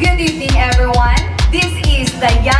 Good evening, everyone. This is the Young